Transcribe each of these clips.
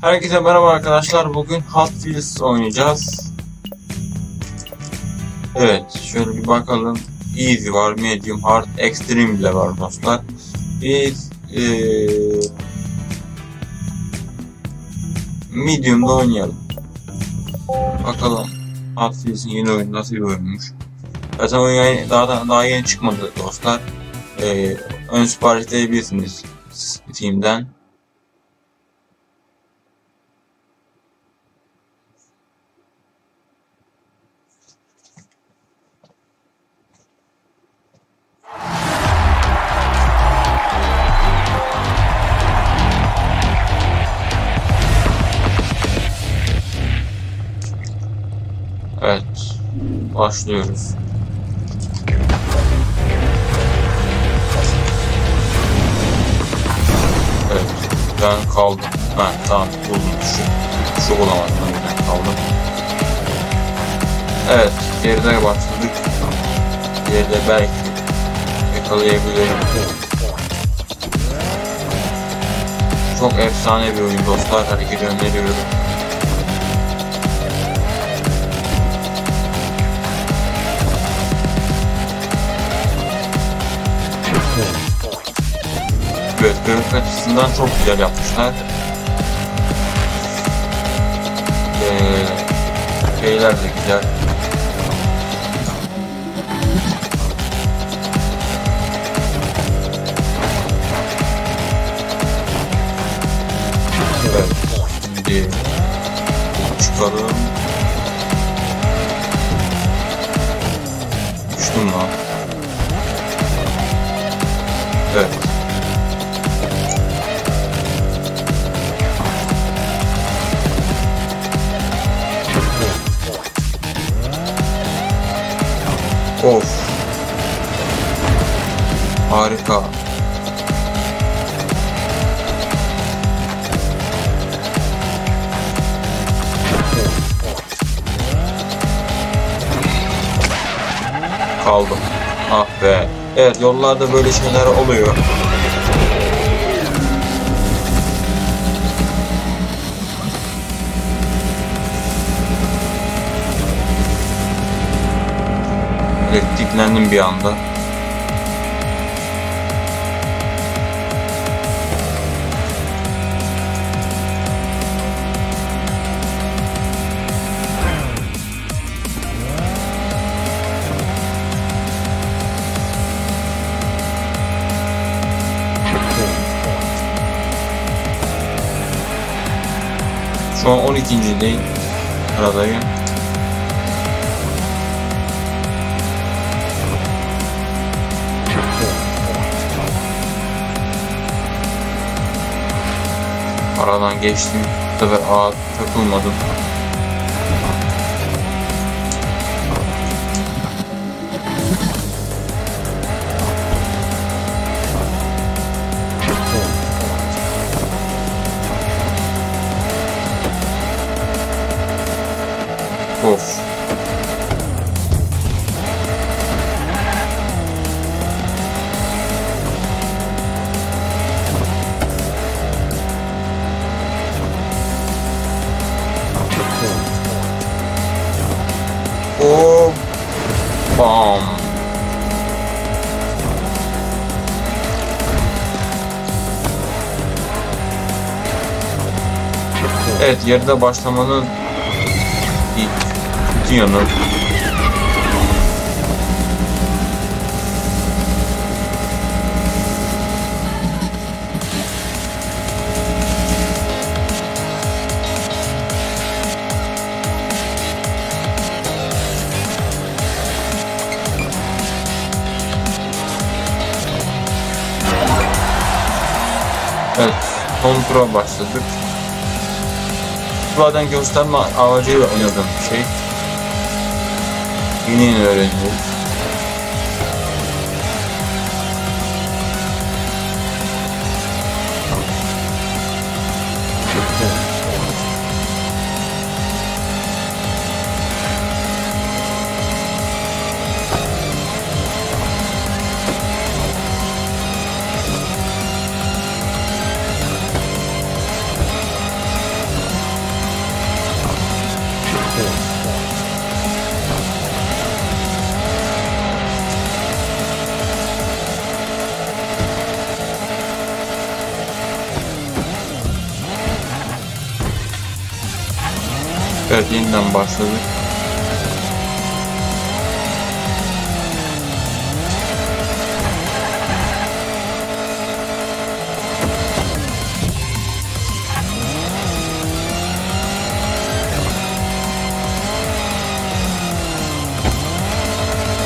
Herkese merhaba arkadaşlar. Bugün Hot Wheels oynayacağız. Evet, şöyle bir bakalım. Easy var, Medium, Hard, Extreme bile var dostlar. Biz ee, Medium'da oynayalım. Bakalım Hot Wheels'in yeni oyunu nasıl bir oyunmuş. Zaten oyun yayın- daha, daha, yeni çıkmadı dostlar. Ee, ön sipariş edebilirsiniz Steam'den. Evet. Başlıyoruz. Evet. Ben kaldım. Ha tamam buldum şu. Şu bulamadım. Ben kaldım. Evet. Geride başladık. Geride belki yakalayabilirim. Çok efsane bir oyun dostlar. Herkese öneriyorum. Görüntü açısından çok güzel yapmışlar. Ee, şeyler de güzel. Evet, şimdi çıkalım. Of. Harika. Kaldım. Ah be. Evet yollarda böyle şeyler oluyor. Elektriklendim bir anda. Şu an 12. değil. Aradayım. Aradan geçtim. Sefer ağa takılmadım. Evet yarıda başlamanın bütün yanı Evet, son tura başladık. Zaten gösterme amacıyla oynadığım bir şey. Yeni yeni öğreniyoruz. Yeniden başladık.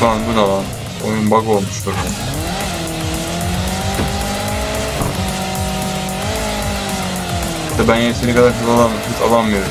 Lan bu ne lan? Oyun bug olmuş böyle. İşte ben yeteri kadar hız alam hız alamıyorum.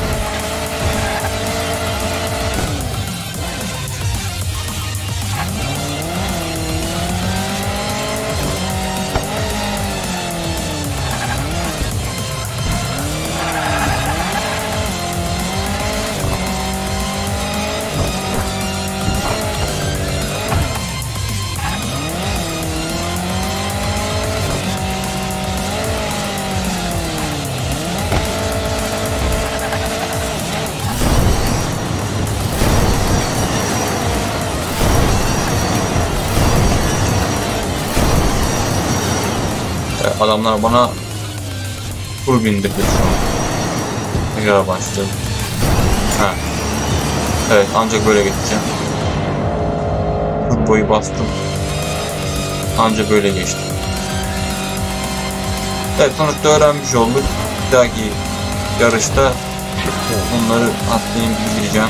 Adamlar bana tur bindirdi şu an. Tekrar başladı. Ha. Evet ancak böyle geçeceğim. Tur boyu bastım. Ancak böyle geçtim. Evet sonuçta öğrenmiş olduk. Bir dahaki yarışta onları atlayayım bildireceğim.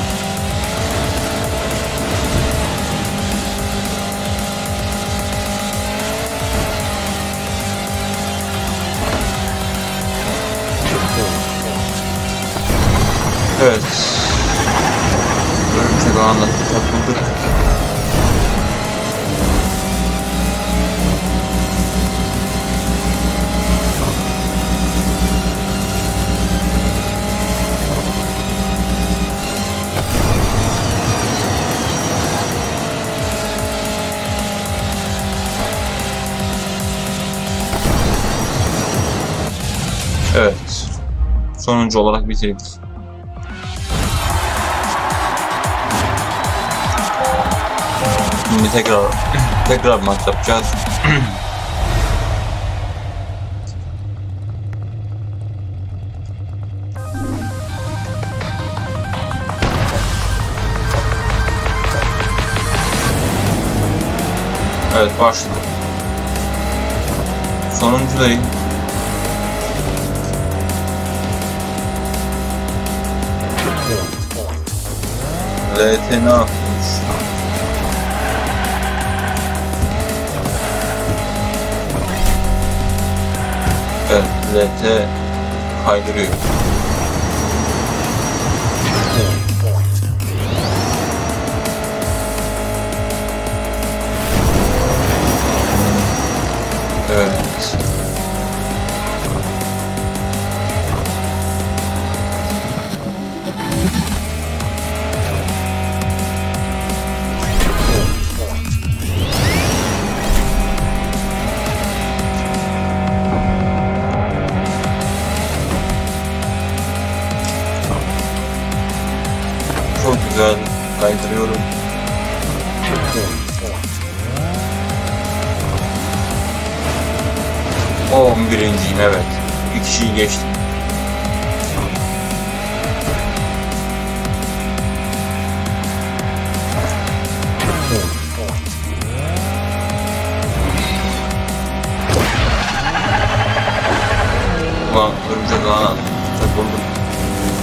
Evet. Örümcek ağına takıldık. Evet. Sonuncu olarak bitirdik. Şimdi tekrar tekrar maç yapacağız. evet başladı. Sonuncudayım. LT Evet, LT kaydırıyor. Evet. Ağına takıldım.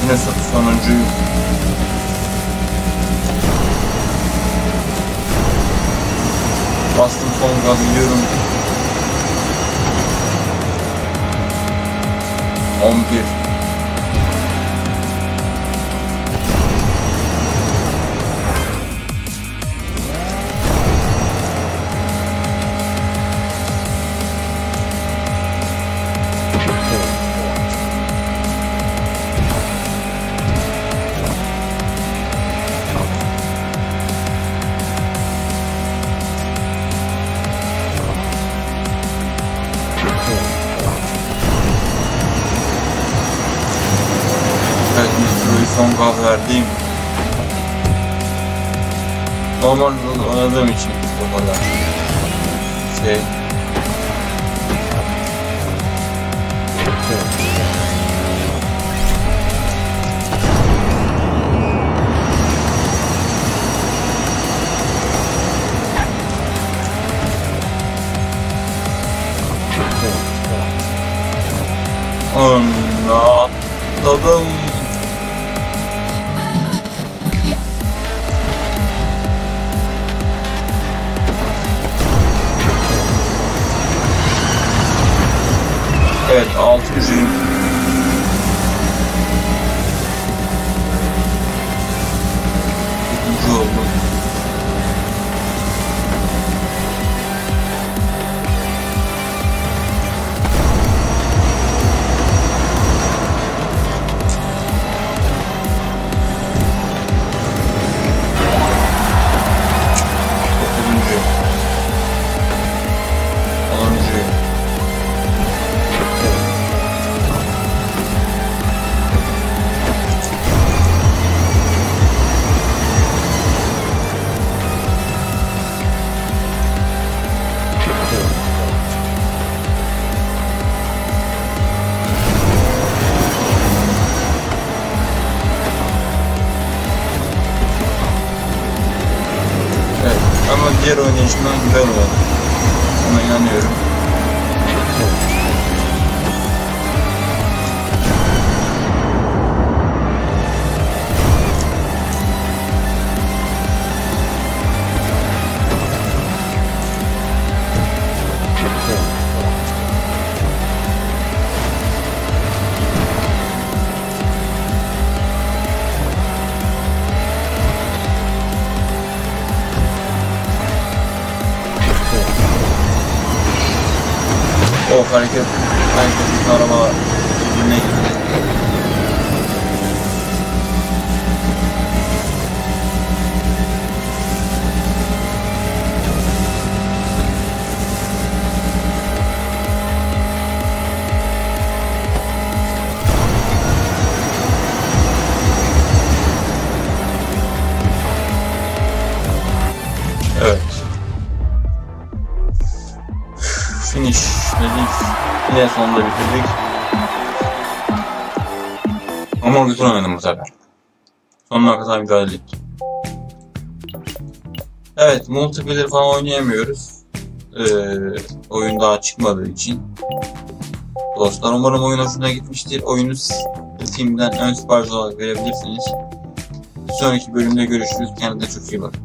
Yine son- sonuncuyum. Bastım son gaz gidiyorum. 11 gaz verdiğim normal oynadığım için bu kadar. Şey at alt is diğer oynayışından güzel oldu. Ona inanıyorum. Thank you. like this about Yine sonunda bitirdik. Ama götüremedim bu sefer. Sonuna kadar mücadele ettik. Evet, multiplayer falan oynayamıyoruz. Ee, oyun daha çıkmadığı için. Dostlar umarım oyun hoşuna gitmiştir. Oyunu Steam'den ön sipariş olarak verebilirsiniz. Bir sonraki bölümde görüşürüz. Kendinize çok iyi bakın.